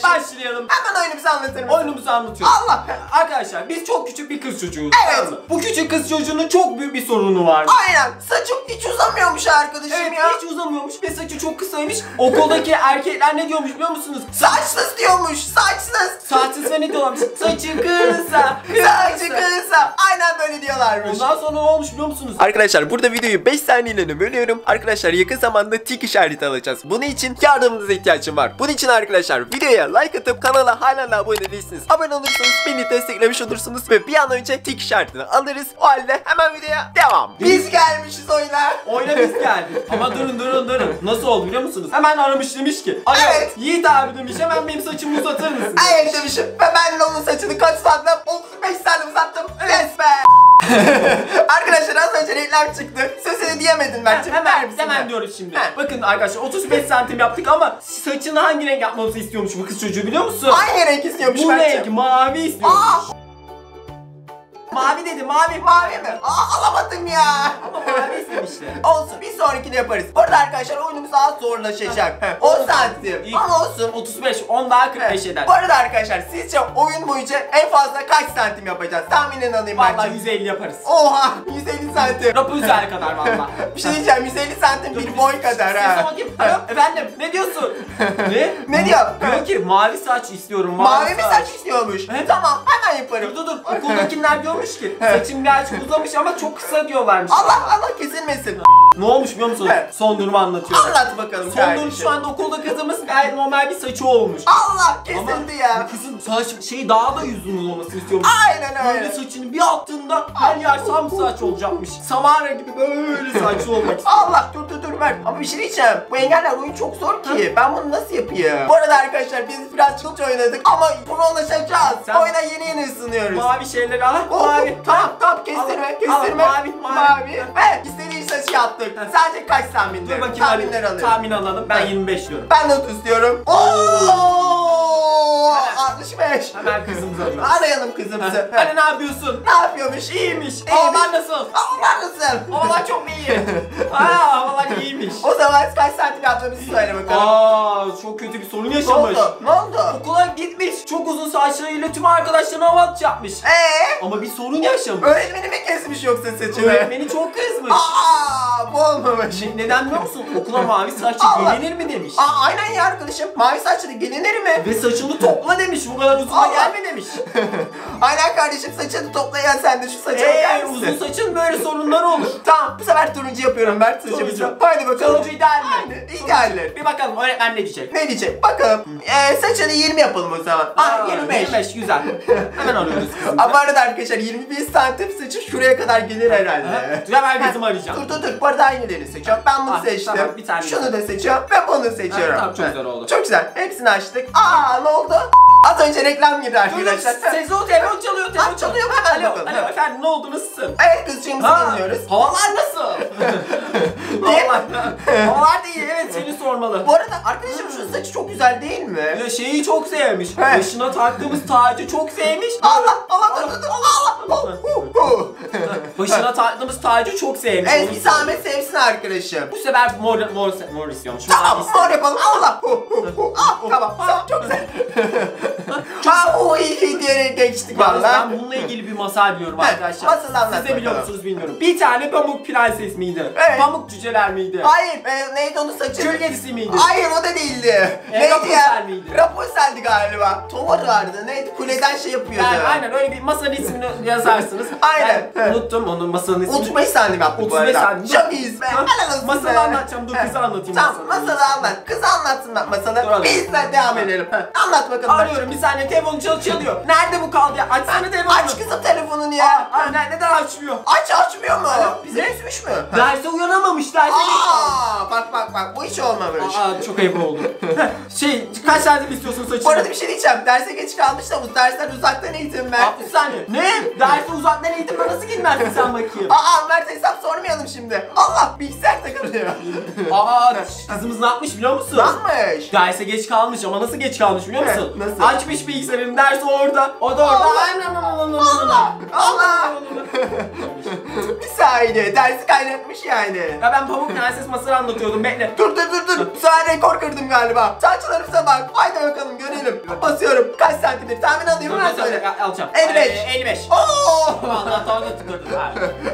kardeşim. Başlayalım. Hemen oyunumuzu anlatır mısın? Oyunumuzu anlatıyorum. Allah. Arkadaşlar biz çok küçük bir kız çocuğuyuz. Evet. tamam mı? Bu küçük kız çocuğunun çok büyük bir sorunu var. Aynen. Saçım hiç uzamıyormuş arkadaşım Evet ya. hiç uzamıyormuş ve saçı çok kısaymış. Okuldaki erkekler ne diyormuş biliyor musunuz? Saçsız diyormuş. Saçsız. Saçsız ve ne diyorlarmış? Saçı kısa. Saçı kısa. Aynen böyle diyorlarmış. Ondan sonra ne olmuş biliyor musunuz? Arkadaşlar burada videoyu 5 saniyeliğine bölüyorum. Arkadaşlar yakın zamanda tik işareti alacağız. Bunun için yardımınıza ihtiyacım var. Bunun için arkadaşlar videoya like atıp kanala hala da abone değilsiniz. Abone olursanız beni desteklemiş olursunuz ve bir an önce tik işaretini alırız. O halde hemen videoya devam. Biz gelmişiz oyuna. Oyuna biz geldik. Ama durun durun durun. Nasıl oldu biliyor musunuz? Hemen aramış demiş ki. Alo Evet. Yiğit abi demiş hemen benim saçımı uzatır mısın? Evet demişim. Ve ben de onun saçını kaç saatte 35 saatte uzattım. Yes be. Arkadaşlar az önce reklam çıktı. Sözünü diyemedin bence. hemen Ver misin? hemen diyoruz şimdi. He. Bakın arkadaşlar 35 santim yaptık ama saçını hangi renk yapmamızı istiyormuş bu kız çocuğu biliyor musun? Aynı renk istiyormuş bu bence. renk mavi istiyormuş. Aa, Mavi dedi mavi mavi mi? Aa, alamadım ya. Ama mavi istemişti. Olsun bir sonrakini yaparız. Burada arkadaşlar oyunumuz daha zorlaşacak. Heh, 10 olsun. santim. İyi. Ama olsun. 35 10 daha 45 eder. Bu arada arkadaşlar sizce oyun boyunca en fazla kaç santim yapacağız? Tahminen alayım Vallahi bence. 150 yaparız. Oha 150 santim. Rapunzel kadar valla. Bir şey diyeceğim 150 santim bir boy kadar Sesle ha. bakayım. Alo efendim ne diyorsun? ne? Ne diyor? Diyor ki mavi saç istiyorum. Mavi bir saç istiyormuş. Evet. Tamam hemen yaparım. Dur dur dur. Okuldakiler diyormuş ki saçım birazcık uzamış ama çok kısa diyorlarmış. Allah Allah kesilmesin. Ne olmuş biliyor musun? Evet. Son durumu anlatıyorum. Anlat bakalım Son durum şu anda okulda kızımız gayet normal bir saçı olmuş. Allah Ama kesildi ya. bu kızın saç şeyi daha da uzun olmasını istiyormuş. Aynen Böyle öyle. saçını bir attığında her yer sam saç olacakmış. Samara gibi böyle saçlı olmak istiyor. Allah dur dur dur ver. Ama bir şey diyeceğim. Bu engeller oyun çok zor ki. Ben bunu nasıl yapayım? Bu arada arkadaşlar biz biraz çılç oynadık ama prolaşacağız. Sen- Oyuna yeni yeni ısınıyoruz. Mavi şeyleri al. Oh, Mavi. Tamam tamam kestirme Al, kestirme. al, mavi, mavi. Mavi. Ve istediğin saçı yaptık. Sadece kaç tahmin Dur bakayım Tahminler alıyorum. Tahmin alalım. Ben Evet. 25 diyorum. Ben de 30 diyorum. Oo! 65. Hemen kızımızı arıyoruz. Arayalım kızımızı. Hani ne yapıyorsun? Ne yapıyormuş? İyiymiş. Havalar nasıl? Havalar nasıl? Havalar çok iyi. Aa havalar iyiymiş. O zaman kaç santim yaptığımızı söyle bakalım. Aa çok kötü bir sorun ne yaşamış. oldu? Ne oldu? Okula gitmiş. Çok uzun saçlarıyla tüm arkadaşlarına hava atış yapmış. Eee? Ama bir sorun yaşamış. Öğretmeni mi kesmiş yoksa saçını? Öğretmeni çok kızmış. Aa, bu olmamış. Ne- Neden biliyor musun? Okula mavi saçlı Allah. gelinir mi demiş. Aa, aynen ya arkadaşım. Mavi saçlı gelinir mi? Ve saçını topla demiş. Bu kadar uzuna Allah. gelme demiş. aynen kardeşim saçını toplayan sen de şu saça bakar mısın? uzun saçın böyle sorunları olur. Tamam bu sefer turuncu yapıyorum Mert saçımızı. Hadi bakalım. Turuncu ideal mi? Aynen, idealler. Bir bakalım öğretmen ne diyecek. Ne diyecek? Bakalım. Ee, saçını 20 yapalım o zaman. Aa, Aa, 25. 25 güzel. Hemen arıyoruz kızımızı. Ama arada arkadaşlar 21 santim saçı şuraya kadar gelir herhalde. Ha, Hemen kızımı arayacağım. Dur dur dur. Arada aynılarını seçiyorum. Ben bunu Ah, seçtim. tamam, bir tane Şunu da seçiyorum ve bunu seçiyorum. Ha, tamam, çok güzel oldu. Çok güzel. Hepsini açtık. Aa ne oldu? Az önce reklam girdi arkadaşlar. Sezon telefon çalıyor telefon çalıyor, hemen Alo, bakalım. alo efendim ne oldu nasılsın? Evet kızcığımızı dinliyoruz. Havalar nasıl? Havalar, havalar da iyi evet seni sormalı. Bu arada arkadaşım şu saçı çok güzel değil mi? Ya şeyi çok sevmiş. Başına taktığımız tacı çok sevmiş. Allah Allah dur dur Allah. Başına taktığımız tacı çok sevmiş. Evet bir zahmet sevsin arkadaşım. Bu sefer mor, mor, mor istiyormuş. Tamam mor yapalım Allah. Ah, tamam çok güzel. Ha o iyi diyerek geçtik valla. ben bununla ilgili bir masal biliyorum arkadaşlar. masal anlat Siz de biliyor musunuz bilmiyorum. Bir tane pamuk prenses miydi? Evet. Pamuk cüceler miydi? Hayır e, neydi onun saçı? Kül kedisi miydi? Hayır o da değildi. E, neydi Rapunzel ya? miydi? Rapunzel'di galiba. Tova vardı neydi? Kuleden şey yapıyordu. Yani aynen öyle bir masanın ismini yazarsınız. Aynen. Ben unuttum onun masanın ismini. 35 santim yaptık bu 35 arada. santim. Çok iyiyiz be. Ha, Helal olsun masalı be. anlatacağım, dur kızı anlatayım Tamam masalı. masalı anlat. Kız anlatsın masalı. Dur, hadi. Biz de devam edelim. Anlat bakalım. Arıyorum bir saniye telefonu çal çalıyor. Nerede bu kaldı ya? Açsana telefonunu. Aç kızım telefonunu ya. Aa, ne- neden açmıyor? Aç açmıyor mu? Alo, Bize küsmüş mü? Derse uyanamamış derse. Aa, bak bak bak bu hiç olmamış. Aa çok ayıp oldu. şey kaç santim istiyorsun saçını? Bu arada bir şey diyeceğim. Derse geç kalmış da bu dersler uzaktan eğitim ben. 60 saniye. Ne? Derse uzaktan eğitimle nasıl girmezsin sen bakayım? Aa Mert hesap sormayalım şimdi. Allah bilgisayar takılıyor. Aa kızımız ne yapmış biliyor musun? Lanmış. Derse geç kalmış ama nasıl geç kalmış biliyor musun? nasıl? Açmış bilgisayarın dersi orada. O da orada. Allah! Allah! Allah! Bir saniye dersi kaynatmış yani. Ya ben Pamuk Prenses masalı anlatıyordum. Bekle. Dur dur dur dur. Sefer rekor kırdım galiba. Saçlarımıza bak. Haydi bakalım görelim. Basıyorum. Kaç santimdir? Tahmin alayım hemen söyle. Al- Alacağım. 55. Ee, 55. Oo! Vallahi dalga Gördüm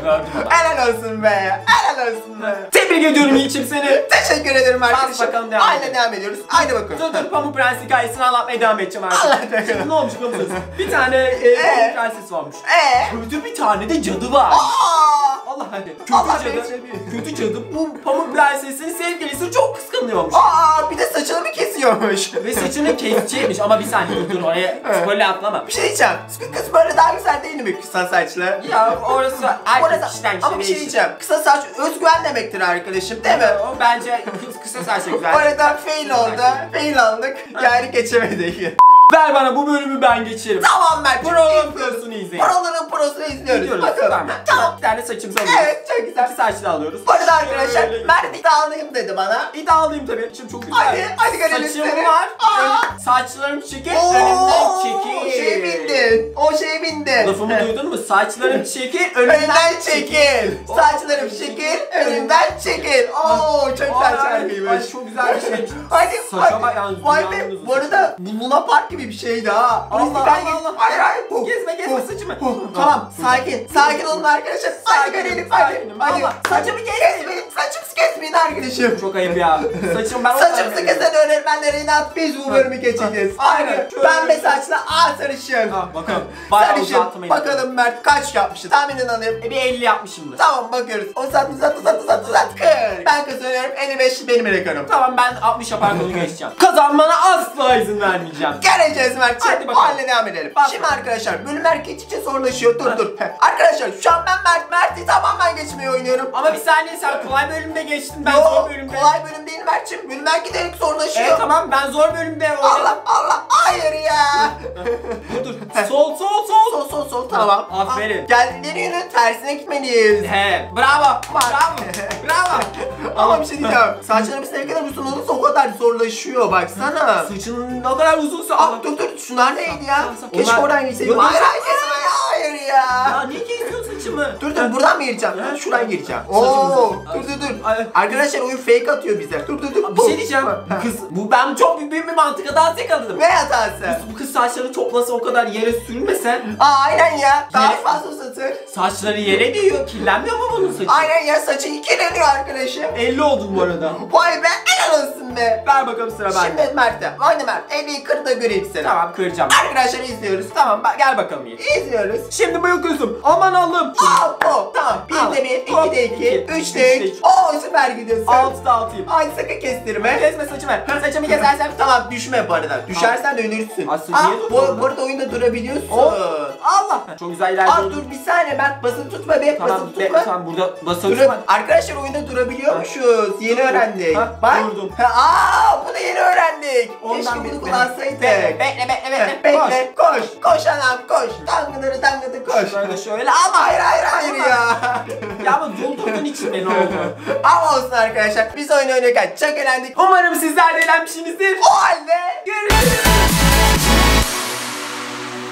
bak. Helal olsun be. Helal olsun be. Tebrik ediyorum Yiğit'im seni. Teşekkür ederim arkadaşım. bakalım, devam Aynen edelim. devam ediyoruz. Haydi bakalım. Dur dur Pamuk Prens hikayesini anlatmaya devam edeceğim artık. Anlat bakalım. Şimdi ne olmuş biliyor musunuz? Bir tane e, Ee? Pamuk Prenses varmış. Ee? Kötü bir tane de cadı var. Aa! Allah hadi. Kötü Allah cadı. Kötü cadı bu Pamuk Prenses'in sevgilisi çok kıskanıyormuş. Aa! Bir de saçını mı kesiyormuş? Ve saçını kesecekmiş ama bir saniye dur dur oraya spoiler atlama. Bir şey diyeceğim. Kız böyle daha güzel değil mi kısa saçlı? Ya orası Orada- kişiden kişiye ama bir şey değişir. diyeceğim. Kısa saç özgüven demektir arkadaşım değil mi? O bence kıs- kısa saçlı güzel. Orada fail oldu. Fail aldık. Yani geçemedik. Ver bana bu bölümü ben geçerim. tamam Mert. Prolog prosunu izleyin. Proların prosunu izliyoruz. Gidiyoruz. Bakalım. Tamam. Bir tane saçımızı alıyoruz. Evet çok güzel. İki saçlı alıyoruz. Bu arada arkadaşlar Mert iddialıyım dedi bana. İddialıyım tabii. Şimdi çok güzel. Hadi, hadi görelim Saçım seni. var. Aa. Saçlarım çekik. önümden çekil. şey bindin. O şey bindin. Lafımı duydun mu? Saçlarım çekil. Önümden, çekil. Saçlarım çekil. Önümden çekil. Oo çok güzel Ay, çok güzel bir şeymiş. Hadi bak yalnız, Vay be bu arada bu Luna Park gibi bir şeydi ha. Allah Allah. Allah. Hayır hayır. Gezme, gezme saçımı. Tamam sakin. Sakin olun arkadaşlar. Hadi görelim hadi. Hadi. Saçımı kesmeyin. Saçımızı kesmeyin arkadaşım. Çok ayıp ya. Saçım ben o Saçımızı kesen öğretmenlere inat biz bu bölümü geçeceğiz. Aynen. Pembe saçlı A sarışın. Bakalım. Sarışın. Bakalım Mert kaç yapmıştı. Tahminin alayım. E, bir 50 yapmışımdır. Tamam bakıyoruz. Uzat uzat uzat uzat uzat. 40. Ben kazanıyorum. 55 benim rekorum. Tamam ben 60 yapar bunu geçeceğim. Kazanmana asla izin vermeyeceğim. Geleceğiz Mert'ciğim. Hadi bakalım. Haline devam edelim. Bak. Şimdi arkadaşlar bölümler geçtikçe zorlaşıyor. Dur dur. Arkadaşlar şu an ben Mert Mert'i tamamen geçmeyi oynuyorum. Ama bir saniye sen kolay bölümde geçtin ben Yo, zor bölümde. kolay bölüm değil Mert'ciğim. Bölümler giderek zorlaşıyor. Evet tamam ben zor bölümde oynadım. Allah Allah. Hayır ya. Dur dur. Sol sol sol. sol sol sol tamam. Aferin. Geldikleri yönün tersine gitmeliyiz. He bravo. Bravo. Bravo. Ama bir şey diyeceğim. Saçlarımız ne kadar uzun olursa o kadar zorlaşıyor baksana. Saçın ne kadar uzunsa Aa, dur dur şunlar neydi ya? Keşke oradan girseydim. Yok, Hayır hayır kesme ya. Hayır ya. Ya niye kesiyorsun saçımı? Dur dur buradan mı gireceğim? Ya. Şuradan gireceğim. Oo, dur dur dur. Arkadaşlar oyun fake atıyor bize. Dur dur dur. Bir şey diyeceğim. Bu kız, bu ben çok büyük bir mantık hatası yakaladım. Ne hatası? Bu kız saçları toplasa o kadar yere sürmese Aa aynen ya. Daha fazla uzatır. saçları yere değiyor. Kirlenmiyor mu bunun saçı? Aynen ya saçı ikileniyor arkadaşım. 50 oldun bu arada. Vay be helal olsun be. Ver bakalım sıra bende. Şimdi Mert'e. Hadi Mert. 50'yi kır da göreyim seni. Tamam kıracağım. Arkadaşlar izliyoruz. Tamam bak gel bakalım Yiğit. İzliyoruz. Şimdi bu kızım. Aman Allah'ım. Aa, o. Tamam. Al. 1'de 1, Hop, 2'de 2, iki, 3'de üçte 3. üç. Oo süper gidiyorsun. Altıda altıyım. Ay sakın kestirme. Kesme saçımı. Saçımı Kesersen kesersen tamam düşme bu arada. Düşersen ölürsün. Aslında niye bu, bu arada oyunda durabiliyorsun. Allah. Çok güzel Aa ilerliyorum. dur bir saniye Mert basılı tutma be Tamam, basılı be, tutma. tamam burada Dur, basıyorum. arkadaşlar oyunda durabiliyormuşuz. Yeni öğrendik. Ha, Bak. durdum. Ha, aa bunu yeni öğrendik. Ondan Keşke bunu kullansaydık. Bekle bekle bekle. Bekle koş. koş. anam koş. Tangıları tangıdı koş. Şöyle şöyle ama. Hayır hayır hayır ya. Ya ama doldurdun içinde ne oldu? Ama olsun arkadaşlar biz oyun oynarken çok eğlendik. Umarım sizler de eğlenmişsinizdir. O halde Görüşürüz.